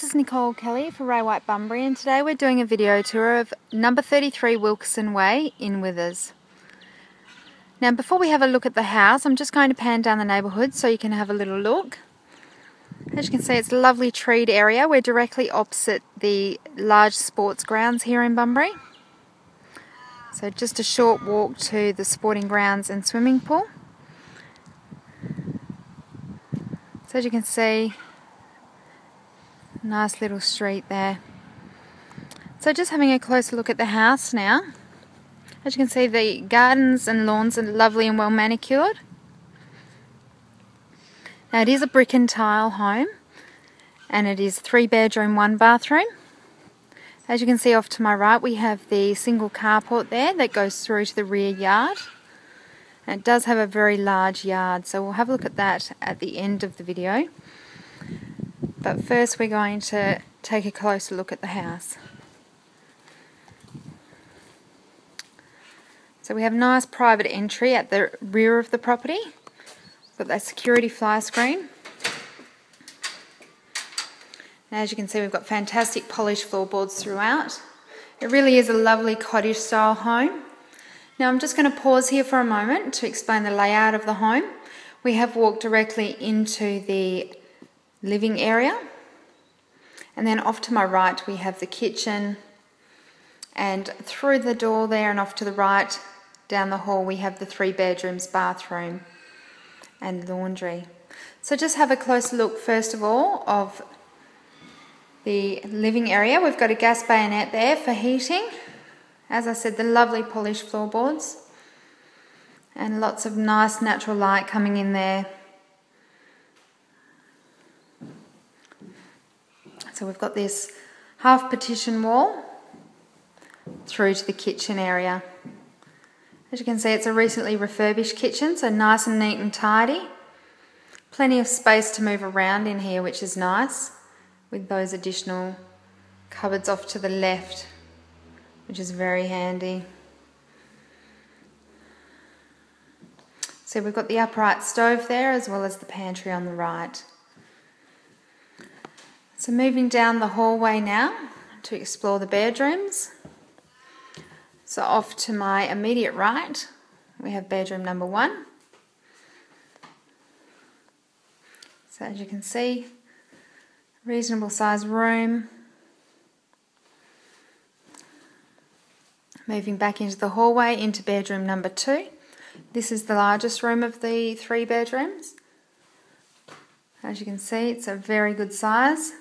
this is Nicole Kelly for Ray White Bunbury and today we're doing a video tour of number 33 Wilkerson Way in Withers. Now before we have a look at the house I'm just going to pan down the neighbourhood so you can have a little look. As you can see it's a lovely treed area. We're directly opposite the large sports grounds here in Bunbury. So just a short walk to the sporting grounds and swimming pool. So as you can see Nice little street there. So just having a closer look at the house now. As you can see the gardens and lawns are lovely and well manicured. Now it is a brick and tile home and it is three bedroom, one bathroom. As you can see off to my right we have the single carport there that goes through to the rear yard. And it does have a very large yard so we'll have a look at that at the end of the video. But first we're going to take a closer look at the house. So we have a nice private entry at the rear of the property. Got that security fly screen. And as you can see we've got fantastic polished floorboards throughout. It really is a lovely cottage style home. Now I'm just going to pause here for a moment to explain the layout of the home. We have walked directly into the living area. And then off to my right we have the kitchen and through the door there and off to the right down the hall we have the three bedrooms, bathroom and laundry. So just have a close look first of all of the living area. We've got a gas bayonet there for heating. As I said, the lovely polished floorboards and lots of nice natural light coming in there So we've got this half partition wall through to the kitchen area. As you can see, it's a recently refurbished kitchen, so nice and neat and tidy. Plenty of space to move around in here, which is nice, with those additional cupboards off to the left, which is very handy. So we've got the upright stove there, as well as the pantry on the right. So moving down the hallway now to explore the bedrooms. So off to my immediate right, we have bedroom number one. So as you can see, reasonable sized room. Moving back into the hallway into bedroom number two. This is the largest room of the three bedrooms. As you can see, it's a very good size.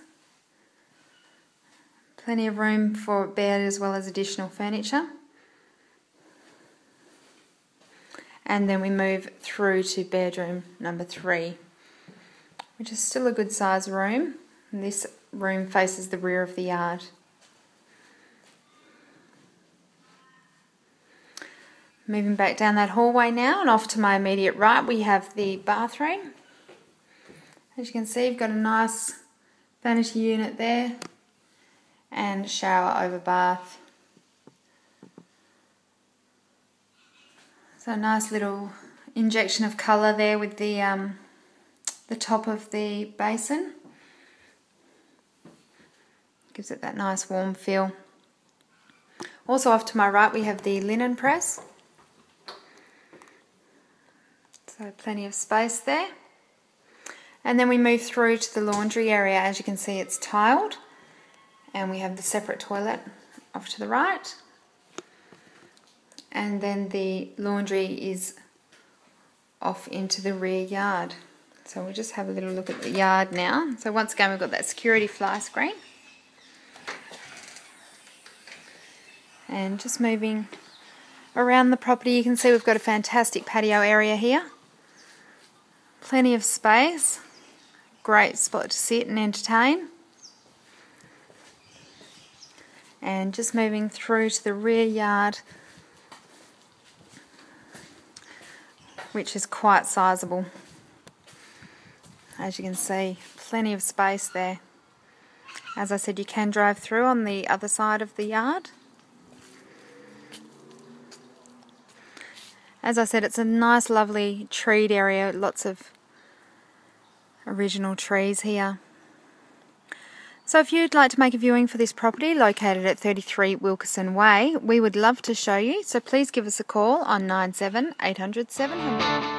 Plenty of room for bed as well as additional furniture. And then we move through to bedroom number three, which is still a good size room. And this room faces the rear of the yard. Moving back down that hallway now and off to my immediate right we have the bathroom. As you can see you've got a nice vanity unit there and shower over bath. So a nice little injection of colour there with the um, the top of the basin. Gives it that nice warm feel. Also off to my right we have the linen press. So plenty of space there. And then we move through to the laundry area. As you can see it's tiled and we have the separate toilet off to the right. And then the laundry is off into the rear yard. So we'll just have a little look at the yard now. So once again we've got that security fly screen. And just moving around the property you can see we've got a fantastic patio area here. Plenty of space. Great spot to sit and entertain and just moving through to the rear yard which is quite sizable as you can see plenty of space there. As I said you can drive through on the other side of the yard. As I said it's a nice lovely treed area lots of original trees here So if you'd like to make a viewing for this property located at 33 Wilkerson Way, we would love to show you. So please give us a call on 97 800 700.